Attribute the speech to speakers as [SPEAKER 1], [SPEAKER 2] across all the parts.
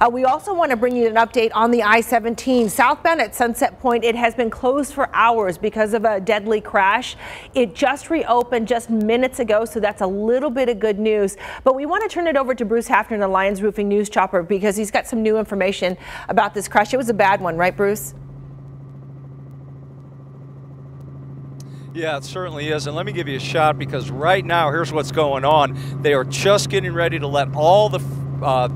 [SPEAKER 1] Uh, we also want to bring you an update on the I-17 southbound at Sunset Point. It has been closed for hours because of a deadly crash. It just reopened just minutes ago, so that's a little bit of good news. But we want to turn it over to Bruce Haffner, the Lions Roofing News Chopper, because he's got some new information about this crash. It was a bad one, right, Bruce?
[SPEAKER 2] Yeah, it certainly is. And let me give you a shot because right now, here's what's going on. They are just getting ready to let all the uh,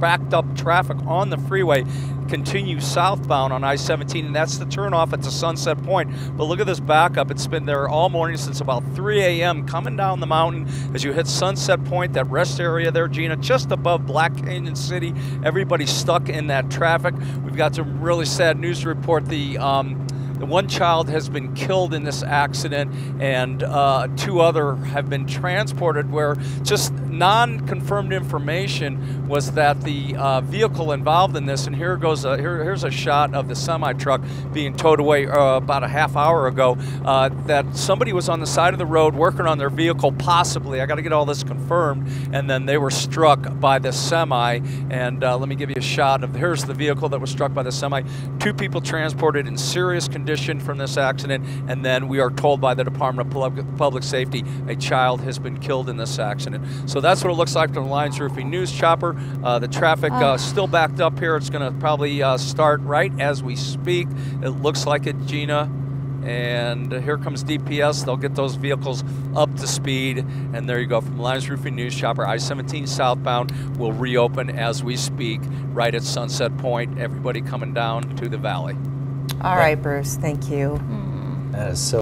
[SPEAKER 2] backed up traffic on the freeway continue southbound on I-17, and that's the turnoff at the Sunset Point. But look at this backup. It's been there all morning since about 3 a.m. coming down the mountain as you hit Sunset Point, that rest area there, Gina, just above Black Canyon City. Everybody's stuck in that traffic. We've got some really sad news to report. The um, one child has been killed in this accident, and uh, two other have been transported. Where just non-confirmed information was that the uh, vehicle involved in this, and here goes a, here, here's a shot of the semi truck being towed away uh, about a half hour ago. Uh, that somebody was on the side of the road working on their vehicle, possibly. I got to get all this confirmed, and then they were struck by the semi. And uh, let me give you a shot of here's the vehicle that was struck by the semi. Two people transported in serious condition condition from this accident, and then we are told by the Department of Public Safety a child has been killed in this accident. So that's what it looks like from the Lions Roofing News Chopper. Uh, the traffic uh, still backed up here. It's going to probably uh, start right as we speak. It looks like it, Gina. And here comes DPS. They'll get those vehicles up to speed. And there you go. From Lions Roofing News Chopper, I-17 southbound will reopen as we speak right at Sunset Point. Everybody coming down to the valley.
[SPEAKER 1] All right, Bruce. Thank you. Hmm.
[SPEAKER 3] That is so